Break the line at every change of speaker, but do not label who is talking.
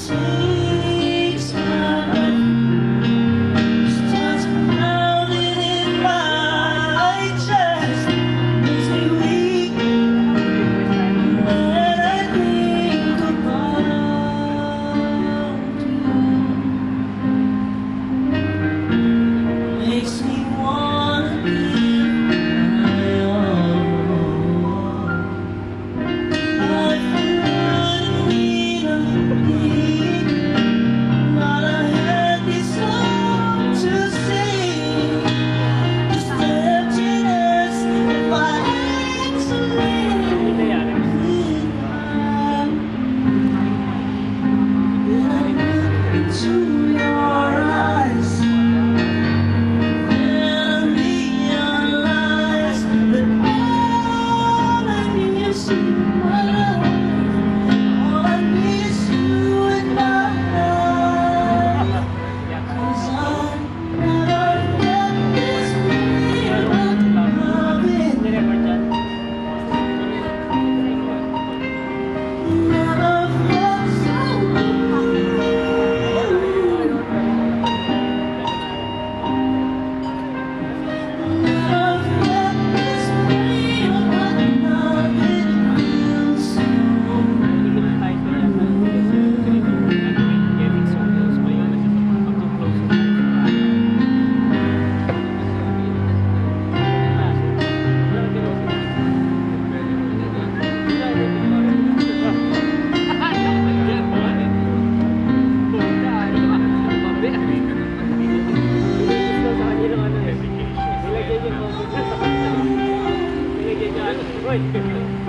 see. Thank you.